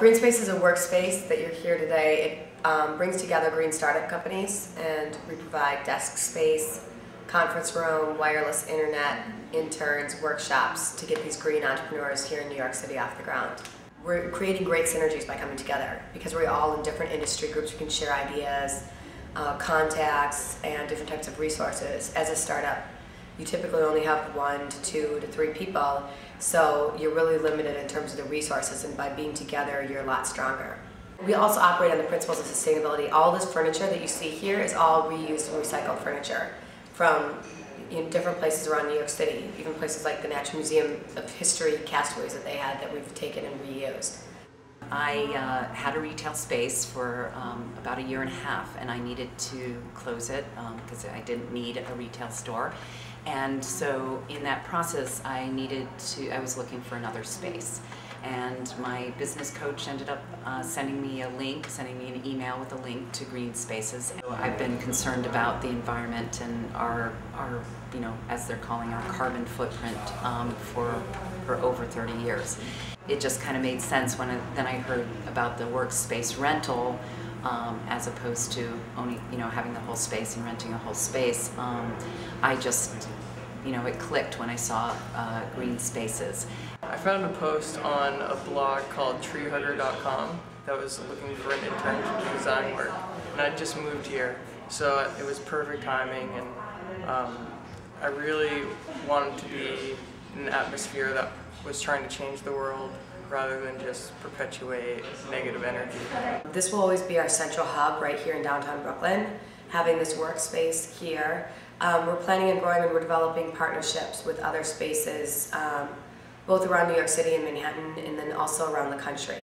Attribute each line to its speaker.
Speaker 1: Green Space is a workspace that you're here today. It um, brings together green startup companies and we provide desk space, conference room, wireless internet, interns, workshops to get these green entrepreneurs here in New York City off the ground. We're creating great synergies by coming together because we're all in different industry groups. We can share ideas, uh, contacts, and different types of resources. As a startup, you typically only have one to two to three people, so you're really limited in terms of the resources, and by being together, you're a lot stronger. We also operate on the principles of sustainability. All this furniture that you see here is all reused and recycled furniture from different places around New York City, even places like the Natural Museum of History castaways that they had that we've taken and reused.
Speaker 2: I uh, had a retail space for um, about a year and a half and I needed to close it because um, I didn't need a retail store. And so in that process I needed to, I was looking for another space and my business coach ended up uh, sending me a link, sending me an email with a link to Green Spaces. I've been concerned about the environment and our, our you know, as they're calling our carbon footprint um, for, for over 30 years. It just kind of made sense when I, then I heard about the workspace rental um, as opposed to only, you know, having the whole space and renting a whole space. Um, I just, you know, it clicked when I saw uh, Green Spaces.
Speaker 3: I found a post on a blog called treehugger.com that was looking for an intern to design work. And I just moved here, so it was perfect timing and um, I really wanted to be in an atmosphere that was trying to change the world rather than just perpetuate negative energy.
Speaker 1: This will always be our central hub right here in downtown Brooklyn, having this workspace here. Um, we're planning and growing and we're developing partnerships with other spaces um, both around New York City and Manhattan and then also around the country.